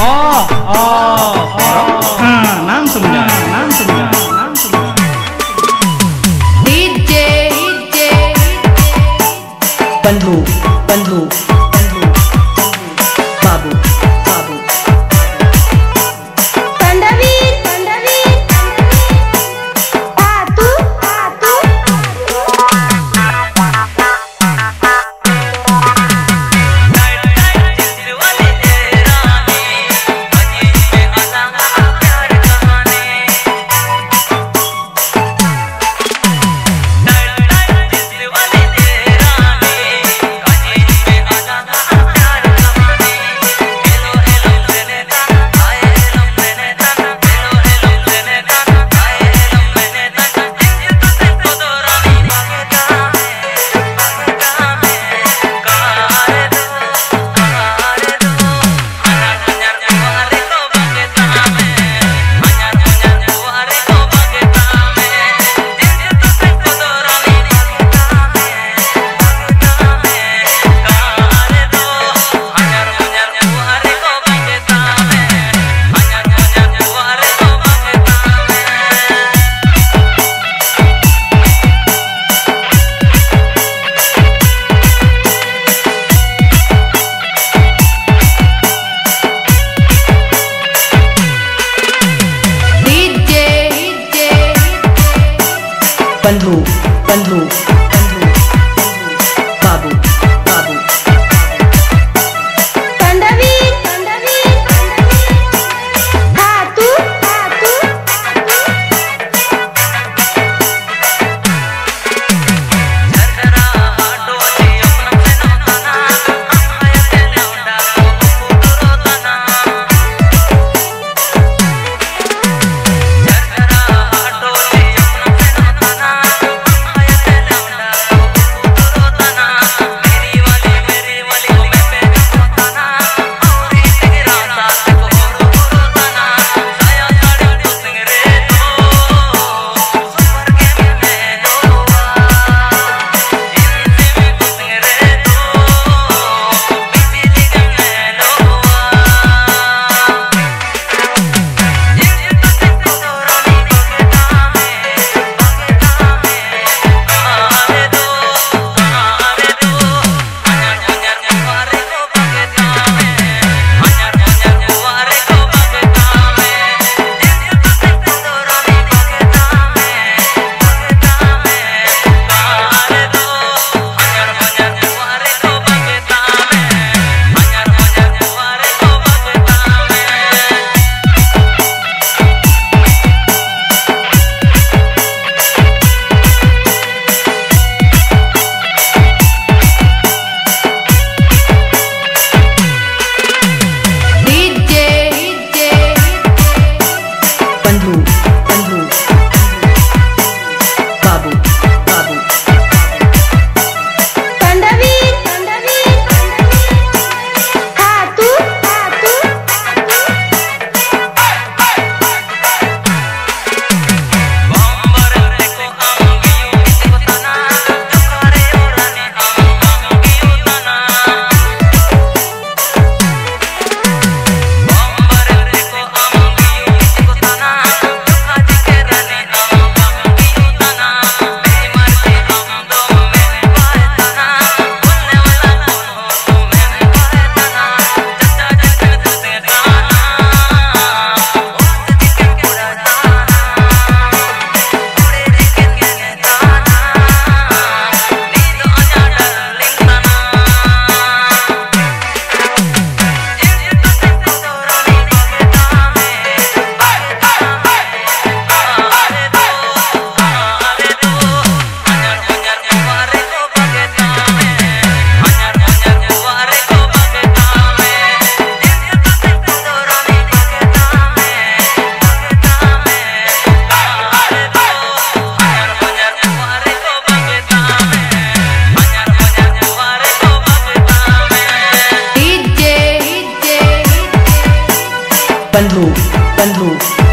Oh, oh, oh. Ah. ah, ah. DJ, DJ. Bandhu Bandhu. DJ, DJ, Pandu, Pandu,